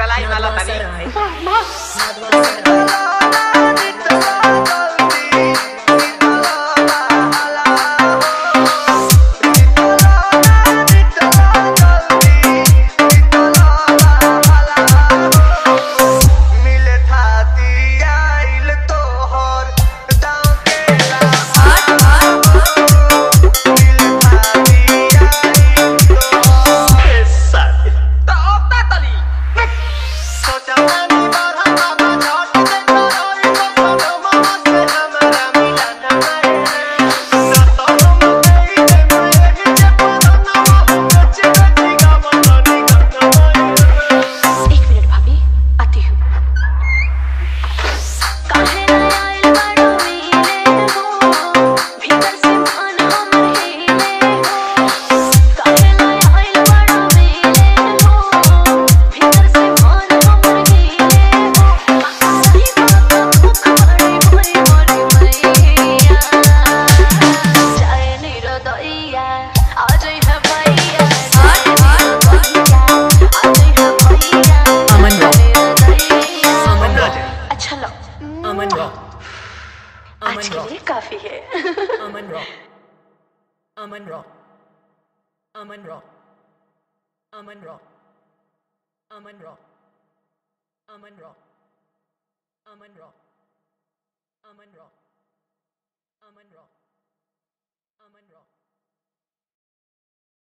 कलाई वाला तभी आज के लिए काफ़ी है अमन रॉ अमन रॉ अमन रॉ अमन रॉ अमन रॉ अमन रॉ अमन रॉ अमन रॉ अमन रॉ अमन